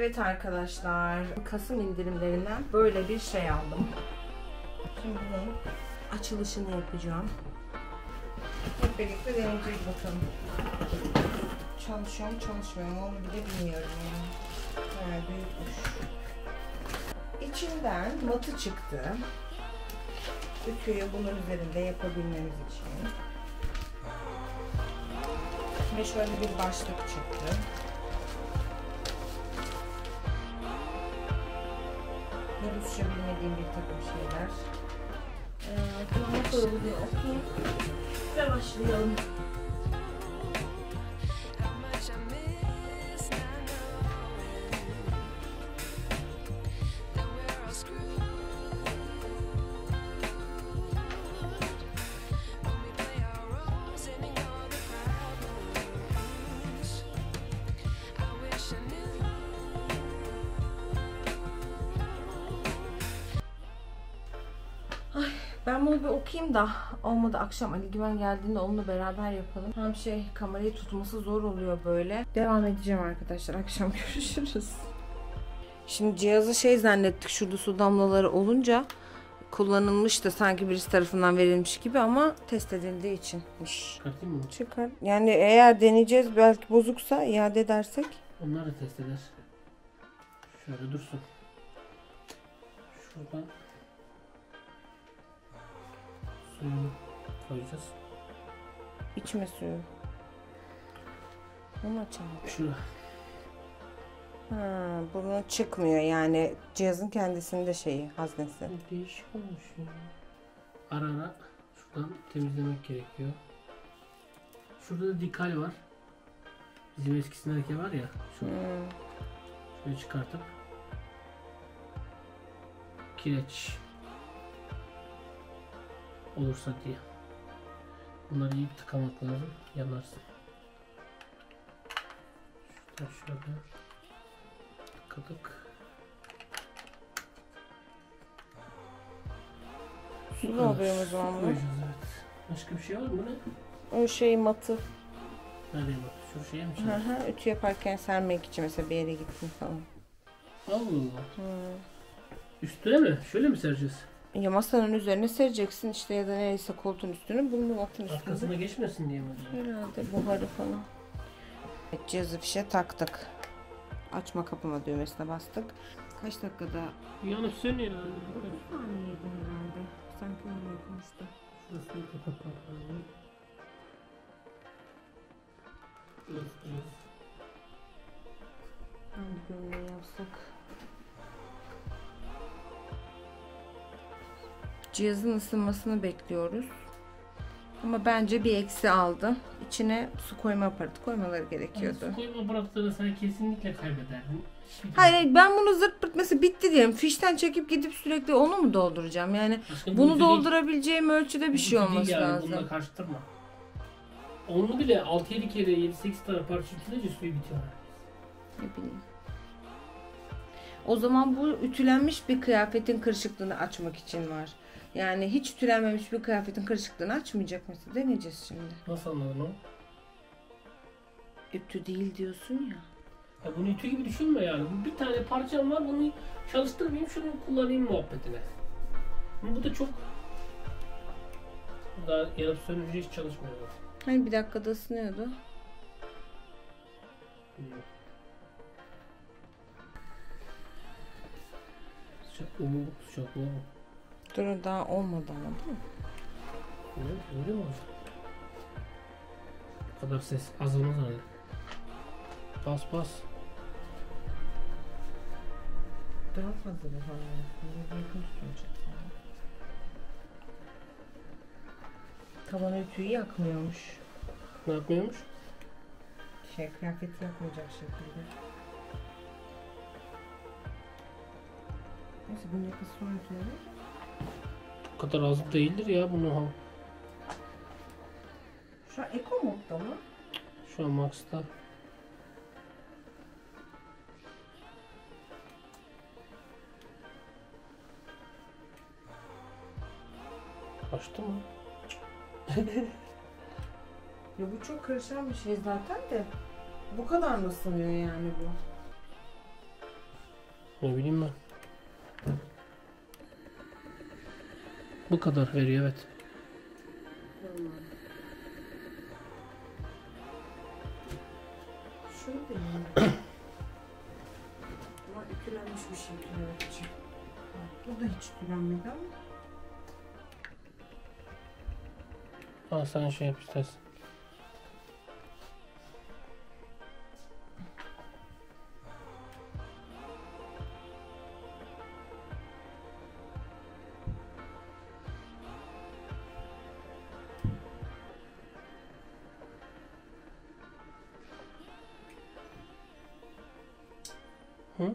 Evet arkadaşlar, Kasım indirimlerinden böyle bir şey aldım. Şimdi bunun açılışını yapacağım. Hep birlikte deneyeceğiz bakalım. Çalışıyor mu çalışmıyor onu bile bilmiyorum yani. Büyükmüş. İçinden matı çıktı. Ütüyü bunun üzerinde yapabilmemiz için. Ve şöyle bir başlık çıktı. Ve Rusça bilmediğim bir takım şeyler. Ee, kullanma kılavuzunu okuyayım ve başlayalım. Ben bunu bir okuyayım da olmadı akşam Ali Güven geldiğinde onunla beraber yapalım. Hem şey kamerayı tutması zor oluyor böyle. Devam edeceğim arkadaşlar. Akşam görüşürüz. Şimdi cihazı şey zannettik şurada su damlaları olunca kullanılmış da sanki birisi tarafından verilmiş gibi ama test edildiği içinmiş. Çıkartayım mı? Çıkar. Yani eğer deneyeceğiz belki bozuksa iade edersek. Onlar da test eder. Şöyle dursun. Şuradan suyunu koyacağız. içme suyu. Onu açalım. Şurada. Ha, bunun çıkmıyor yani cihazın kendisinde şeyi haznesi. Değişik olmuş ya. Ara ara şuradan temizlemek gerekiyor. Şurada da dikal var. Bizim eskisindeki var ya. Şu Hmm. şöyle çıkartıp kireç olursa diye. Bunları iyi tıkamak lazım. Yanarsın. Şuradan şöyle tıkadık. Su da oluyor o zaman bu. Koyacağız evet. Başka bir şey var mı? Bu ne? O şey matı. Nereye bak? Şu şeye mi Hı hı, Ütü yaparken sermek için mesela bir yere gittin falan. Allah Allah. Hı. Üstüne mi? Şöyle mi sereceğiz? Ya masanın üzerine sereceksin işte ya da neyse koltuğun üstüne bunu matın üstüne. Arkasına geçmesin diye mi? Herhalde buharı falan. Evet, cihazı fişe taktık. Açma kapama düğmesine bastık. Kaç dakikada? Yanıp sönüyor. Saniyeydi herhalde. Sanki öyle yapmıştı. Şurasını öf. Hangi gömleği yapsak? Cihazın ısınmasını bekliyoruz. Ama bence bir eksi aldı. İçine su koyma aparatı koymaları gerekiyordu. Su koyma bıraktığını sen kesinlikle kaybederdin. Hayır ben bunu zırt pırt mesela bitti diyelim. Fişten çekip gidip sürekli onu mu dolduracağım? Yani Aşkım, bu bunu ütü değil. doldurabileceğim ölçüde bir şey olması yani, lazım. Bununla karıştırma. Onu bile 6-7 kere 7-8 tane parça ütüleyince suyu bitiyor. Ne bileyim. O zaman bu ütülenmiş bir kıyafetin kırışıklığını açmak için var. Yani hiç ütülenmemiş bir kıyafetin kırışıklığını açmayacak mesela. Deneyeceğiz şimdi. Nasıl anladın o? Ütü değil diyorsun ya. Ya bunu ütü gibi düşünme yani. Bir tane parçam var bunu çalıştırmayayım şunu kullanayım muhabbetine. Bu da çok bu da yanıp sönünce hiç çalışmıyor. Hani bir dakikada ısınıyordu. Bilmiyorum. Sıcaklığı mı? Sıcaklığı mı? Dur daha olmadı ama değil mi? Ne? Öyle mi olacak? Bu kadar ses azalmaz herhalde. Bas bas. Daha fazla da Tavan ütüyü yakmıyormuş. Ne yapmıyormuş? Şey kıyafeti yakmayacak şekilde. Neyse bunun yakası sonra ütülenir. Bu kadar az değildir ya bunu ha. Şu an Eco modda mı? Şu an Max'ta. Açtı mı? Ya bu çok karışan bir şey zaten de. Bu kadar mı ısınıyor yani bu? Ne bileyim ben. Bu kadar veriyor evet. Ama ütülenmiş bir şey ütülemek Bu da hiç ütülenmedi ama. Al sen şey yap istersen. Hı?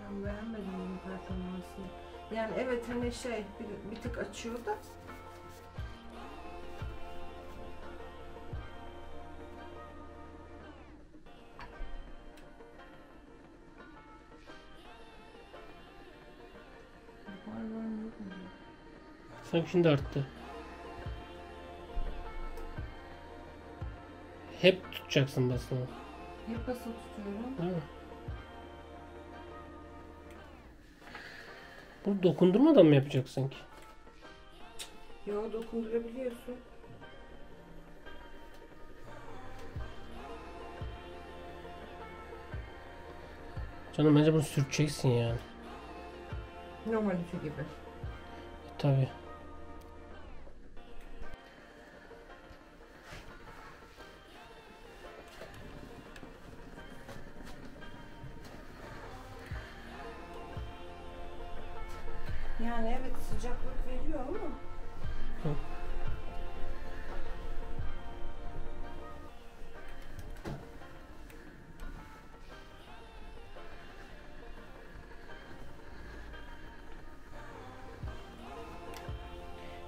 Ben beğenmedim bunun performansını. Yani evet hani şey bir, bir tık açıyor da. Sanki şimdi arttı. Hep tutacaksın basını. Hep basılı tutuyorum. Değil mi? Bunu dokundurmadan mı yapacaksın ki? Yo dokundurabiliyorsun. Canım bence bunu sürteceksin yani. Normal gibi. Tabii. Yani evet sıcaklık veriyor ama. Hı.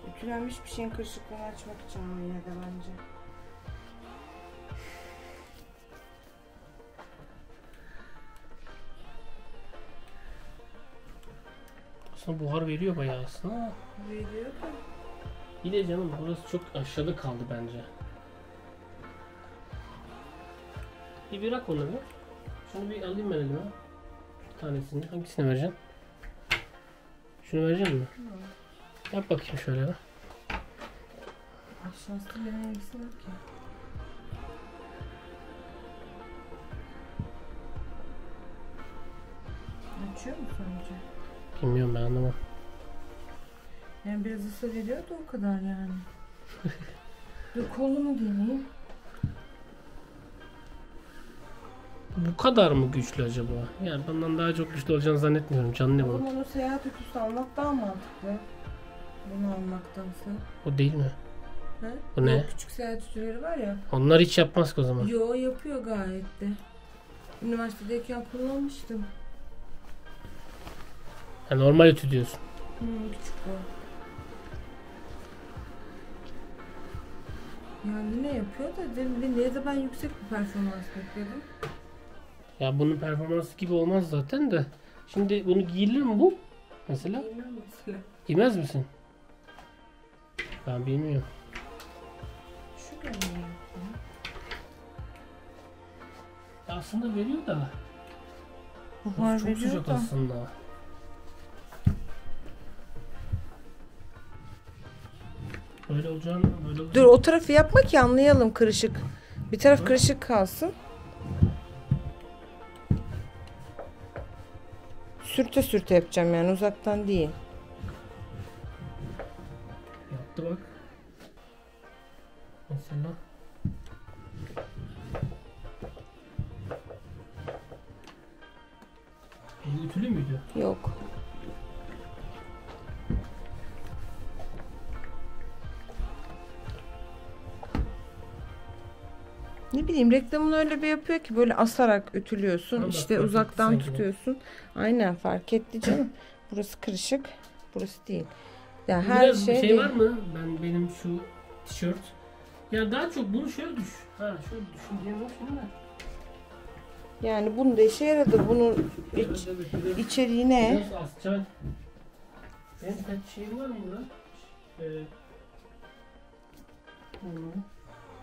Ütülenmiş bir şeyin kırışıklığını açmak için ama yine de bence. Aslında buhar veriyor bayağı aslında. Veriyor da. Bir de canım burası çok aşağıda kaldı bence. Bir bırak onu bir. Şunu bir alayım ben elime. Bir tanesini. Hangisini vereceksin? Şunu verecek mi? Yap bakayım şöyle bir. Aşağısı benim yok ki. Açıyor mu sence? Bilmiyorum ben anlamam. Yani biraz ısı veriyor da o kadar yani. Dur kolumu deneyeyim. Bu kadar mı güçlü acaba? Yani bundan daha çok güçlü olacağını zannetmiyorum. Canlı ne Oğlum bu? onu seyahat ütüsü almak daha mantıklı. Bunu almaktansa. O değil mi? He? Bu ne? O küçük seyahat ütüleri var ya. Onlar hiç yapmaz ki o zaman. Yo yapıyor gayet de. Üniversitedeyken kullanmıştım. Ha, normal ütü diyorsun. Küçük o. Yani ne yapıyor da dedim de ben yüksek bir performans bekliyordum. Ya bunun performansı gibi olmaz zaten de. Şimdi bunu giyilir mi bu? Mesela? Bilmem mesela. Giymez misin? Ben bilmiyorum. Şu. Ya aslında veriyor da. Buhar çok veriyor da. aslında. Böyle olacağını böyle Dur olacağını. o tarafı yapma ki anlayalım kırışık. Bir taraf kırışık kalsın. Sürte sürte yapacağım yani uzaktan değil. Yaptı bak. Mesela. Bu ütülü müydü? Yok. Ne bileyim reklamını öyle bir yapıyor ki böyle asarak ütülüyorsun. Ama işte uzaktan tutuyorsun. Aynen fark etti canım. Burası kırışık. Burası değil. Ya Her her Biraz şey, bir şey değil. var mı? Ben benim şu tişört. Ya daha çok bunu şöyle düş. Ha şöyle yok şimdi de. Yani bunun da işe yaradı. Bunun iç, içeriği ne? Biraz asacağım. Benim kaç şeyim var mı burada? Ee.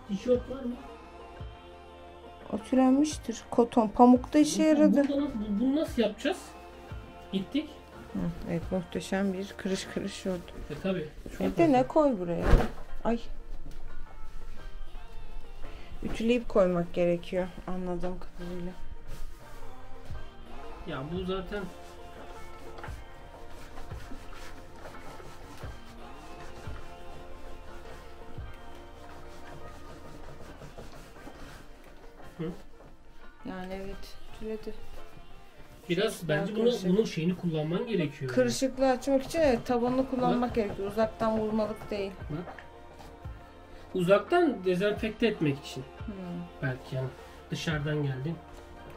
Tişört var mı? Ütülenmiştir. Koton, pamukta işe yaradı. Nasıl, bu- bunu nasıl yapacağız? Gittik. Hı, evet muhteşem bir kırış kırış oldu. E tabi. Bir de ne koy buraya? Ay. Ütüleyip koymak gerekiyor anladığım kadarıyla. Ya bu zaten Yani evet ütüledi. biraz Çok bence bunu, bunun şeyini kullanman gerekiyor. Kırışıklığı açmak için evet tabanını kullanmak gerekiyor. Uzaktan vurmalık değil. Bak. Uzaktan dezenfekte etmek için. Hmm. Belki yani dışarıdan geldin.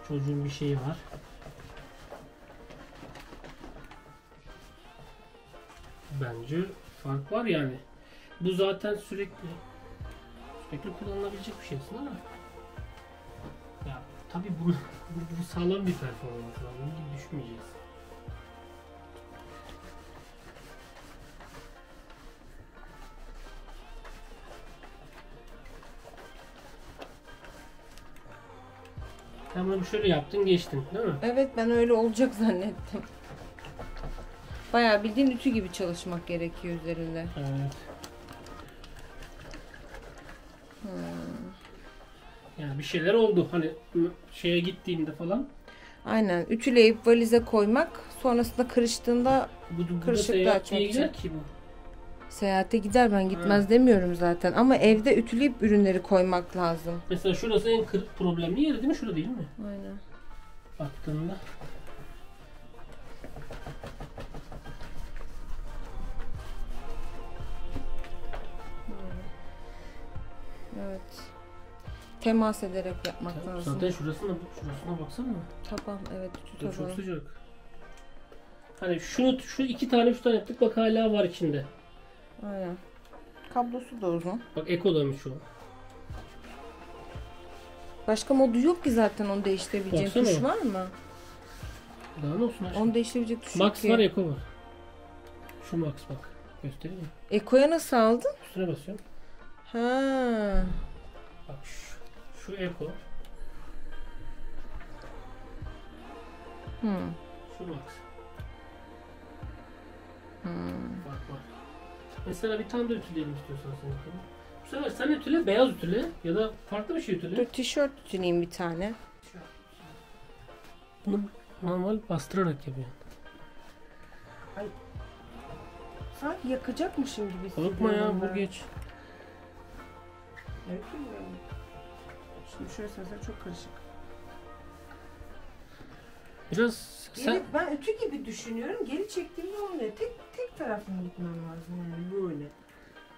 Çocuğun bir şeyi var. Bence fark var yani. Bu zaten sürekli sürekli kullanılabilecek bir şey aslında ama ya tabii bu, bu, bu sağlam bir performans var. Bunun gibi düşünmeyeceğiz. Tamam şöyle yaptın geçtin değil mi? Evet ben öyle olacak zannettim. Bayağı bildiğin ütü gibi çalışmak gerekiyor üzerinde. Evet. Yani bir şeyler oldu hani şeye gittiğinde falan. Aynen ütüleyip valize koymak sonrasında kırıştığında Bu, bu Kırışıklığı açmak için. ki bu. seyahate gider ben gitmez demiyorum zaten ama evde ütüleyip ürünleri koymak lazım. Mesela şurası en kır, problemli yeri değil mi? Şurada değil mi? Aynen. Baktığında. Temas ederek yapmak lazım. Zaten şurasına, şurasına baksana. Taban evet ütü Çok sıcak. Hani şunu şu iki tane üç tane yaptık bak hala var içinde. Aynen. Kablosu da uzun. Bak Eko'daymış şu an. Başka modu yok ki zaten onu değiştirebileceğin Baksana. tuş var mı? Daha ne olsun aşkım? Onu değiştirebilecek tuş Max yok var. Eko var. Şu Max bak. Göstereyim mi? Eko'ya nasıl aldın? Üstüne basıyorum. Ha. Bak şu, şu Eko. Hmm. Şu Max. Hmm. Bak bak. Mesela bir tane de ütüleyelim istiyorsan sen. Bu sefer sen ütüle, beyaz ütüle ya da farklı bir şey ütüle. Dur tişört ütüleyeyim bir tane. Bunu normal bastırarak yapıyorsun. Sanki yakacakmışım gibi hissediyorum. Korkma ya bu geç. Evet, bilmiyorum. Şimdi şurası mesela çok karışık. Biraz Geri, sen ben ütü gibi düşünüyorum. Geri çektiğimde olmuyor. Tek tek taraftan gitmem lazım yani böyle.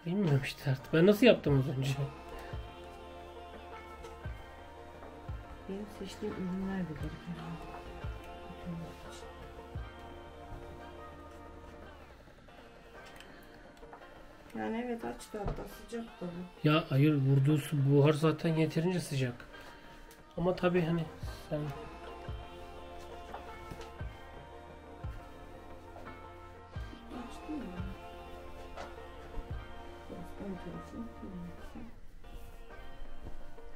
bilmiyorum işte artık. Ben nasıl yaptım az önce? Benim seçtiğim ürünler de garip herhalde. İçin. Yani evet açtı hatta sıcak bu. Ya hayır vurduğu su buhar zaten yeterince sıcak. Ama tabii hani sen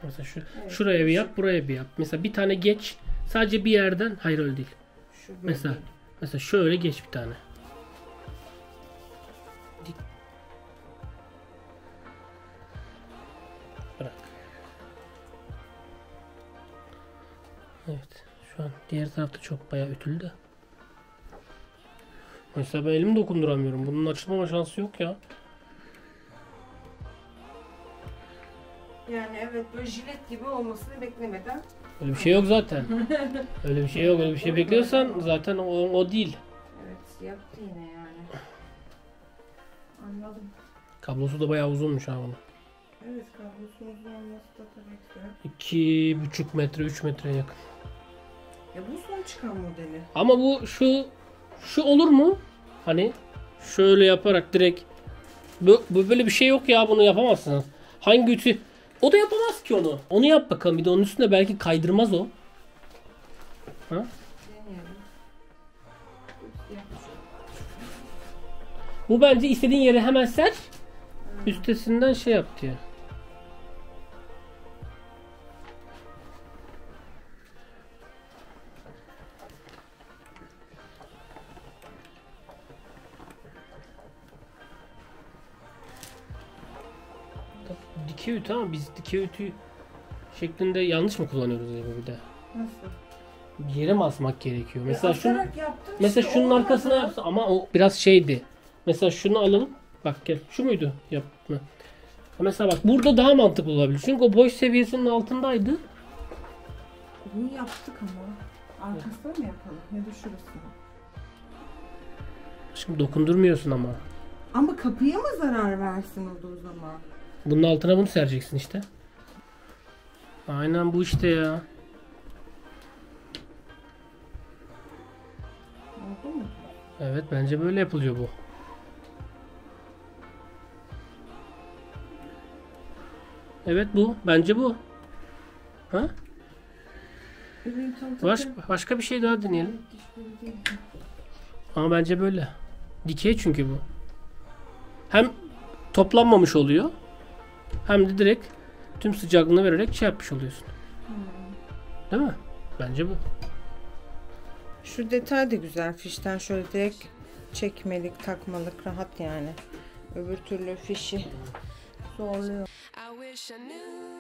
mesela şu Evet. şuraya bir yap, buraya bir yap. Mesela bir tane geç. Sadece bir yerden. Hayır öyle değil. Şu böyle. Mesela mesela şöyle geç bir tane. Evet. Şu an diğer tarafta çok bayağı ütülü de. Mesela ben elimi dokunduramıyorum. Bunun açılmama şansı yok ya. Yani evet böyle jilet gibi olmasını beklemeden Öyle bir şey yok zaten. Öyle bir şey yok. Öyle bir şey bekliyorsan zaten o, o değil. evet yaptı yine yani. Anladım. Kablosu da bayağı uzunmuş ha bunun. Evet kablosunun uzun olması da tabii güzel. İki buçuk metre, üç metreye yakın. Ya bu son çıkan modeli. Ama bu şu şu olur mu? Hani şöyle yaparak direkt bu, bu böyle bir şey yok ya bunu yapamazsınız. Hangi ütü? O da yapamaz ki onu. Onu yap bakalım. Bir de onun üstünde belki kaydırmaz o. Deneyelim. Bu bence istediğin yere hemen ser. Üstesinden şey yap diye. Dikey ütü ama biz dikey ütü şeklinde yanlış mı kullanıyoruz acaba bir de? Nasıl? Bir yere mi asmak gerekiyor? Mesela yaptım mesela işte, şunun arkasına yapsa ama o biraz şeydi. Mesela şunu alalım. Bak gel. Şu muydu? Yapma. Mesela bak burada daha mantıklı olabilir. Çünkü o boş seviyesinin altındaydı. Bunu yaptık ama. Arkasına mı yapalım? Ya da şurasına. Şimdi dokundurmuyorsun ama. Ama kapıya mı zarar versin o da o zaman? Bunun altına bunu sereceksin işte. Aynen bu işte ya. Evet bence böyle yapılıyor bu. Evet bu. Bence bu. Ha? Baş, başka bir şey daha deneyelim. Ama bence böyle. Dikey çünkü bu. Hem toplanmamış oluyor. Hem de direkt tüm sıcaklığını vererek şey yapmış oluyorsun. Değil mi? Bence bu. Şu detay da güzel. Fişten şöyle direkt çekmelik, takmalık rahat yani. Öbür türlü fişi zorluyor. I wish I knew